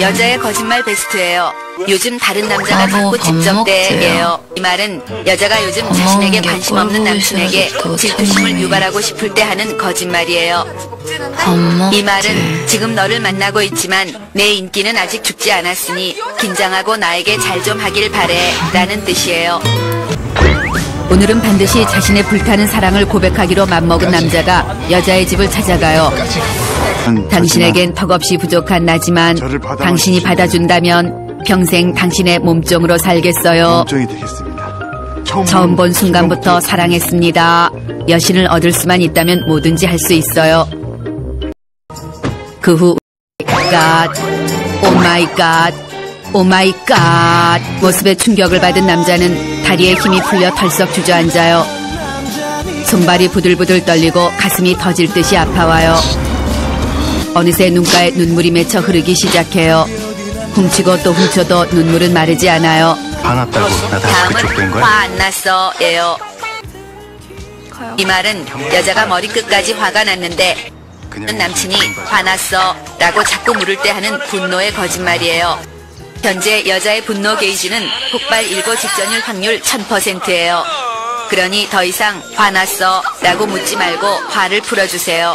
여자의 거짓말 베스트예요. 요즘 다른 남자가 자꾸 밥 직접대예요. 이 말은 여자가 요즘 밥 자신에게 관심 없는 남친에게 질투심을. 유발하고 싶을 때 하는 거짓말이에요. 이 말은 지금 너를 만나고 있지만 내 인기는 아직 죽지 않았으니 긴장하고 나에게 잘 좀 하길 바래 라는 뜻이에요. 오늘은 반드시 자신의 불타는 사랑을 고백하기로 맘먹은 남자가 여자의 집을 찾아가요. 당신에겐 턱없이 부족한 나지만. 당신이 받아준다면 평생 당신의 몸종으로 살겠어요. 걱정이 되겠습니다. 처음 본 순간부터 사랑했습니다. 여신을 얻을 수만 있다면 뭐든지 할 수 있어요. 그 후, God, oh my God, oh my God. 모습에 충격을 받은 남자는 다리에 힘이 풀려 털썩 주저앉아요. 손발이 부들부들 떨리고 가슴이 터질 듯이 아파와요. 어느새 눈가에 눈물이 맺혀 흐르기 시작해요. 훔치고 또 훔쳐도 눈물은 마르지 않아요. 화났다고 나 다시 그쪽 된 다음은 거야? 화 안 났어 예요. 이 말은 여자가 머리끝까지 화가 났는데 남친이 화났어 라고 자꾸 물을 때 하는 분노의 거짓말이에요. 현재 여자의 분노 게이지는 폭발 일고 직전일 확률 1000%예요. 그러니 더 이상 화났어 라고 묻지 말고 화를 풀어주세요.